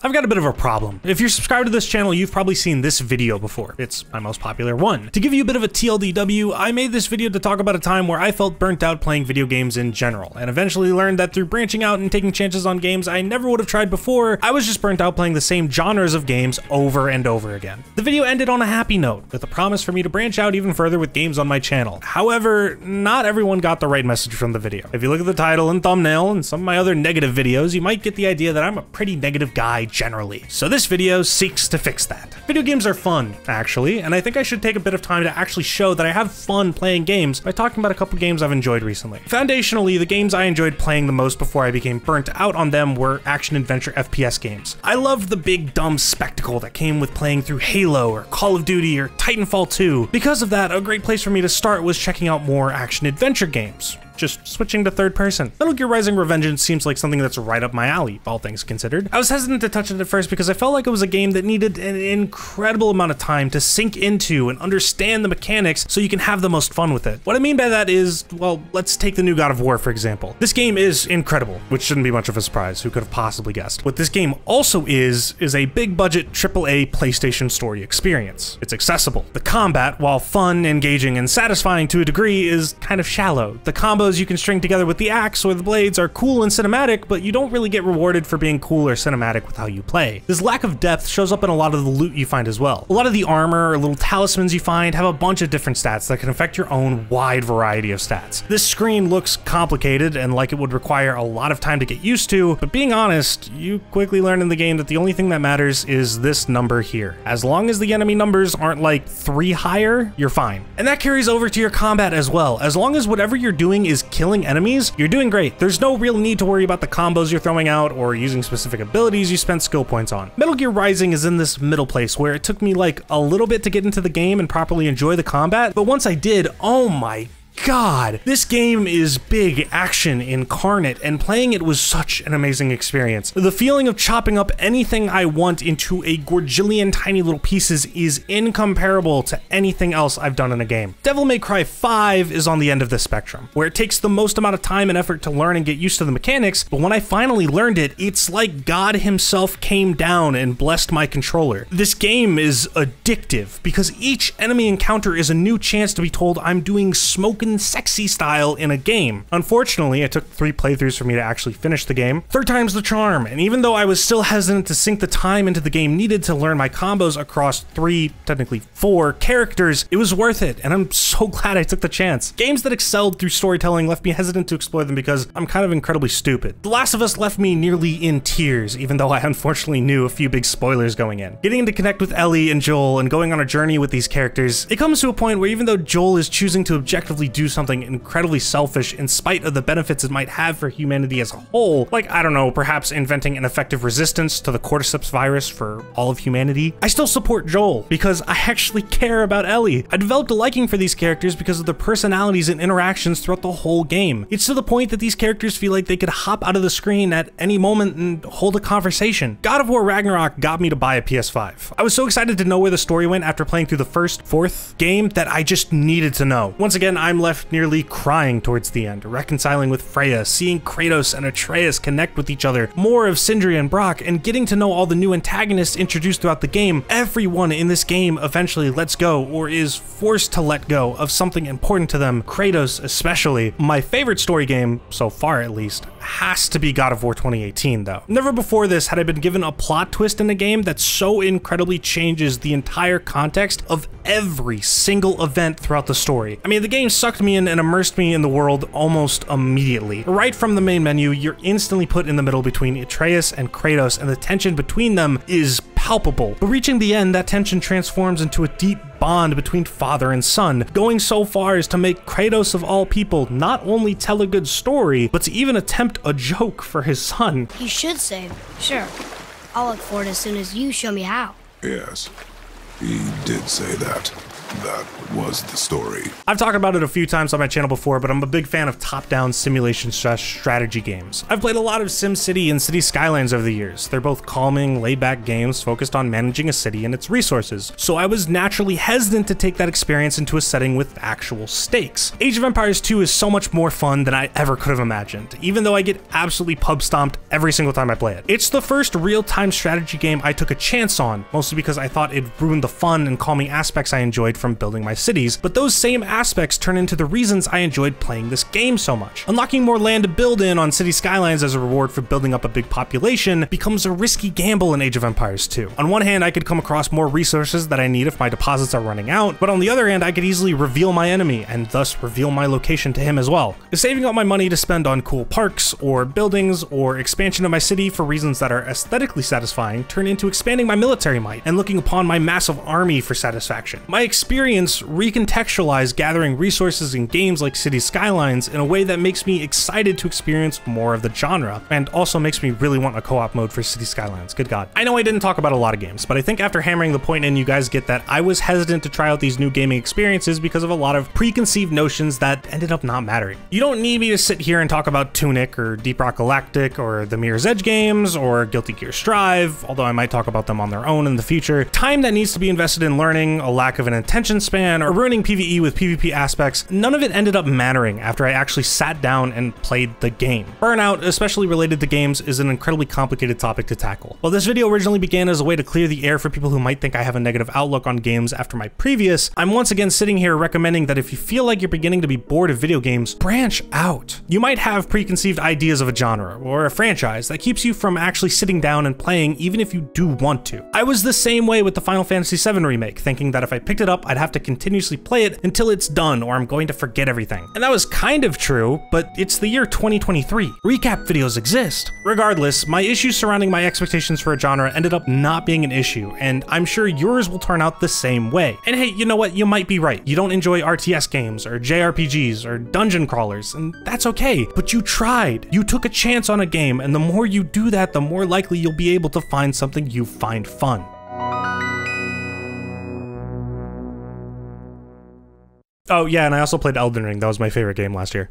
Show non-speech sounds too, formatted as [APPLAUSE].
I've got a bit of a problem. If you're subscribed to this channel, you've probably seen this video before. It's my most popular one. To give you a bit of a TLDW, I made this video to talk about a time where I felt burnt out playing video games in general, and eventually learned that through branching out and taking chances on games I never would have tried before, I was just burnt out playing the same genres of games over and over again. The video ended on a happy note, with a promise for me to branch out even further with games on my channel. However, not everyone got the right message from the video. If you look at the title and thumbnail and some of my other negative videos, you might get the idea that I'm a pretty negative guy generally. So this video seeks to fix that. Video games are fun, actually, and I think I should take a bit of time to actually show that I have fun playing games by talking about a couple games I've enjoyed recently. Foundationally, the games I enjoyed playing the most before I became burnt out on them were action-adventure FPS games. I loved the big dumb spectacle that came with playing through Halo or Call of Duty or Titanfall 2. Because of that, a great place for me to start was checking out more action-adventure games just switching to third person. Metal Gear Rising Revengeance seems like something that's right up my alley, all things considered. I was hesitant to touch it at first because I felt like it was a game that needed an incredible amount of time to sink into and understand the mechanics so you can have the most fun with it. What I mean by that is, well, let's take the new God of War for example. This game is incredible, which shouldn't be much of a surprise, who could have possibly guessed. What this game also is, is a big budget AAA PlayStation story experience. It's accessible. The combat, while fun, engaging, and satisfying to a degree, is kind of shallow. The combos combos you can string together with the axe or the blades are cool and cinematic, but you don't really get rewarded for being cool or cinematic with how you play. This lack of depth shows up in a lot of the loot you find as well. A lot of the armor or little talismans you find have a bunch of different stats that can affect your own wide variety of stats. This screen looks complicated and like it would require a lot of time to get used to, but being honest, you quickly learn in the game that the only thing that matters is this number here. As long as the enemy numbers aren't like three higher, you're fine. And that carries over to your combat as well. As long as whatever you're doing is is killing enemies, you're doing great. There's no real need to worry about the combos you're throwing out or using specific abilities you spent skill points on. Metal Gear Rising is in this middle place where it took me like a little bit to get into the game and properly enjoy the combat, but once I did, oh my God, this game is big action incarnate, and playing it was such an amazing experience. The feeling of chopping up anything I want into a gorgillion tiny little pieces is incomparable to anything else I've done in a game. Devil May Cry 5 is on the end of the spectrum, where it takes the most amount of time and effort to learn and get used to the mechanics, but when I finally learned it, it's like God himself came down and blessed my controller. This game is addictive because each enemy encounter is a new chance to be told I'm doing smoke sexy style in a game. Unfortunately, it took three playthroughs for me to actually finish the game. Third time's the charm, and even though I was still hesitant to sink the time into the game needed to learn my combos across three, technically four characters, it was worth it, and I'm so [LAUGHS] glad I took the chance. Games that excelled through storytelling left me hesitant to explore them because I'm kind of incredibly stupid. The Last of Us left me nearly in tears, even though I [LAUGHS] unfortunately knew a few big spoilers going in. Getting to connect with Ellie and Joel and going on a journey with these characters, it comes to a point where even though Joel is choosing to objectively do something incredibly selfish in spite of the benefits it might have for humanity as a whole, like, I don't know, perhaps inventing an effective resistance to the cordyceps virus for all of humanity, I still support Joel because I actually care about Ellie. I developed a liking for these characters because of their personalities and interactions throughout the whole game. It's to the point that these characters feel like they could hop out of the screen at any moment and hold a conversation. God of War Ragnarok got me to buy a PS5. I was so excited to know where the story went after playing through the first, fourth game that I just needed to know. Once again, I'm left nearly crying towards the end, reconciling with Freya, seeing Kratos and Atreus connect with each other, more of Sindri and Brok, and getting to know all the new antagonists introduced throughout the game. Everyone in this game eventually lets go or is forced to let go of something important to them, Kratos especially. My favorite story game, so far at least, has to be God of War 2018 though. Never before this had I been given a plot twist in a game that so incredibly changes the entire context of every single event throughout the story. I mean, the game sucked me in and immersed me in the world almost immediately. Right from the main menu, you're instantly put in the middle between Atreus and Kratos, and the tension between them is palpable. But reaching the end, that tension transforms into a deep bond between father and son, going so far as to make Kratos of all people not only tell a good story, but to even attempt a joke for his son. You should save. Sure. I'll look for it as soon as you show me how. Yes, he did say that. That was the story. I've talked about it a few times on my channel before, but I'm a big fan of top-down simulation strategy games. I've played a lot of SimCity and City Skylines over the years. They're both calming, laid-back games focused on managing a city and its resources, so I was naturally hesitant to take that experience into a setting with actual stakes. Age of Empires 2 is so much more fun than I ever could have imagined, even though I get absolutely pub stomped every single time I play it. It's the first real-time strategy game I took a chance on, mostly because I thought it ruined the fun and calming aspects I enjoyed from building my cities, but those same aspects turn into the reasons I enjoyed playing this game so much. Unlocking more land to build in on City Skylines as a reward for building up a big population becomes a risky gamble in Age of Empires 2. On one hand, I could come across more resources that I need if my deposits are running out, but on the other hand, I could easily reveal my enemy and thus reveal my location to him as well. The saving up my money to spend on cool parks or buildings or expansion of my city for reasons that are aesthetically satisfying turn into expanding my military might and looking upon my massive army for satisfaction. My experience recontextualized gathering resources in games like City Skylines in a way that makes me excited to experience more of the genre, and also makes me really want a co-op mode for City Skylines, good god. I know I didn't talk about a lot of games, but I think after hammering the point in you guys get that I was hesitant to try out these new gaming experiences because of a lot of preconceived notions that ended up not mattering. You don't need me to sit here and talk about Tunic or Deep Rock Galactic or the Mirror's Edge games or Guilty Gear Strive, although I might talk about them on their own in the future. Time that needs to be invested in learning, a lack of an attention span, or ruining PvE with PvP aspects, none of it ended up mattering after I actually sat down and played the game. Burnout, especially related to games, is an incredibly complicated topic to tackle. While this video originally began as a way to clear the air for people who might think I have a negative outlook on games after my previous, I'm once again sitting here recommending that if you feel like you're beginning to be bored of video games, branch out. You might have preconceived ideas of a genre or a franchise that keeps you from actually sitting down and playing even if you do want to. I was the same way with the Final Fantasy VII Remake, thinking that if I picked it up, I'd have to continuously play it until it's done or I'm going to forget everything. And that was kind of true, but it's the year 2023. Recap videos exist. Regardless, my issues surrounding my expectations for a genre ended up not being an issue, and I'm sure yours will turn out the same way. And hey, you know what? You might be right. You don't enjoy RTS games or JRPGs or dungeon crawlers, and that's okay, but you tried. You took a chance on a game, and the more you do that, the more likely you'll be able to find something you find fun. Oh yeah, and I also played Elden Ring. That was my favorite game last year.